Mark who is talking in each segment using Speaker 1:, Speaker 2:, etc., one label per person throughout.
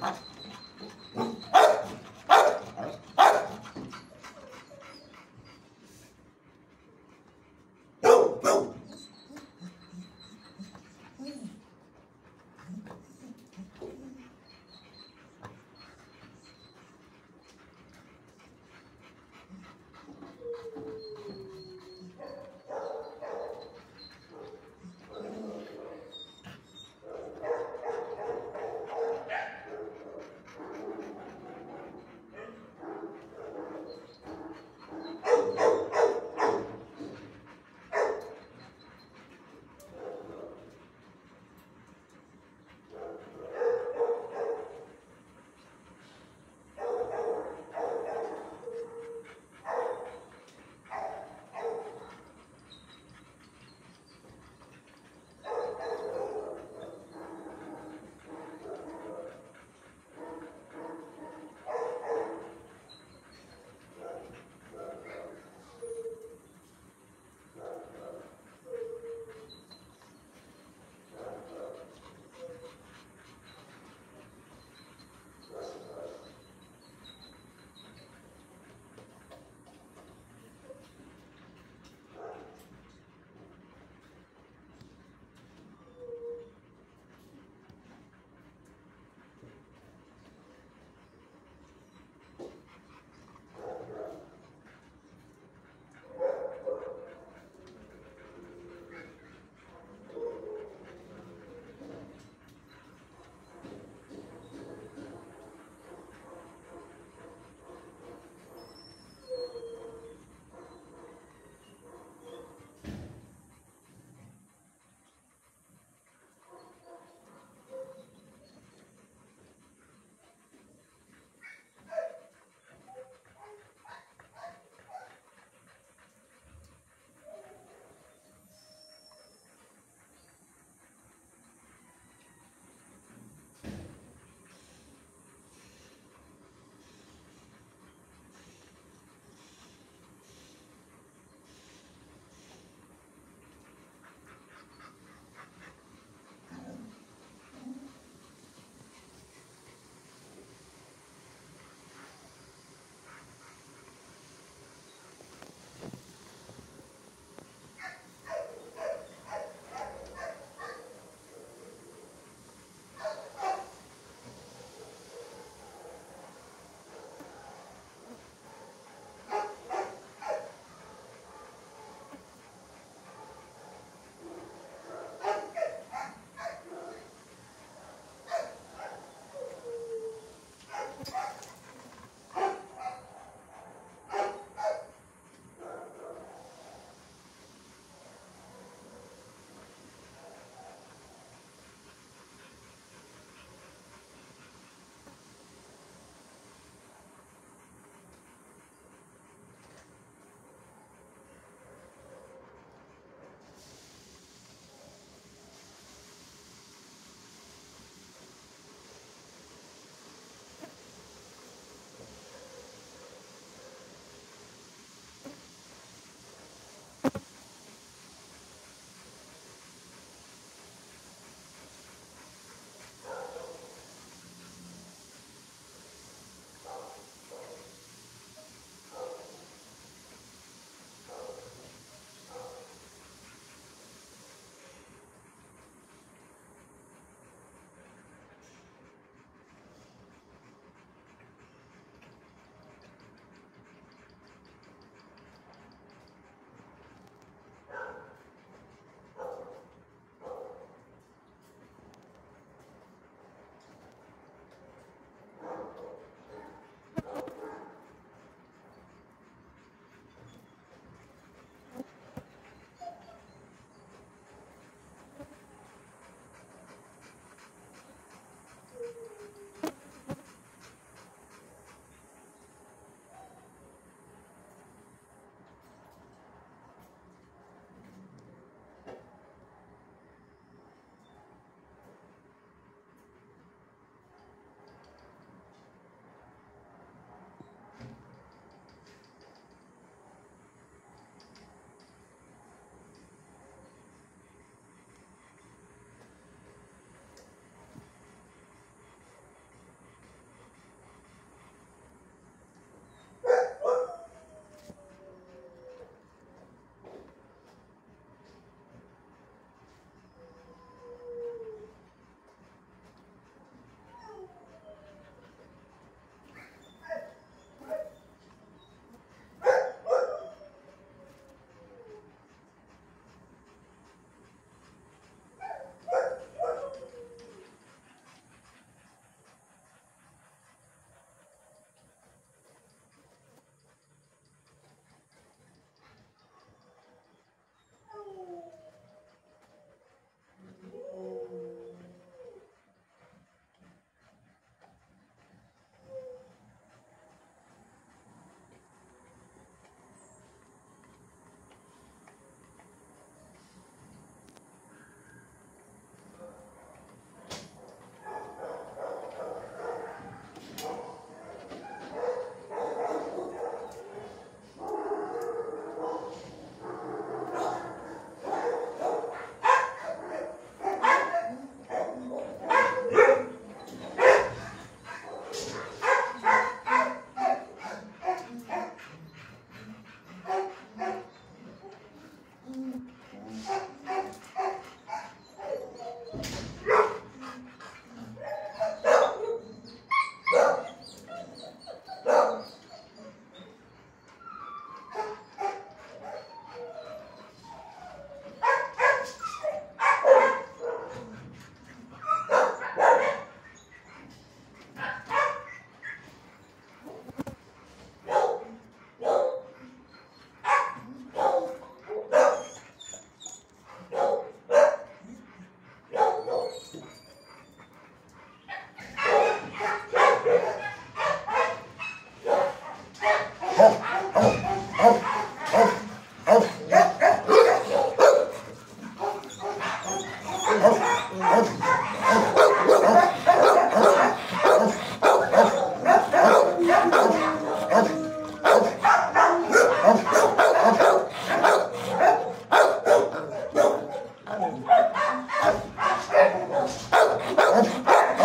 Speaker 1: Bye.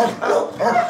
Speaker 2: Oh, oh, oh.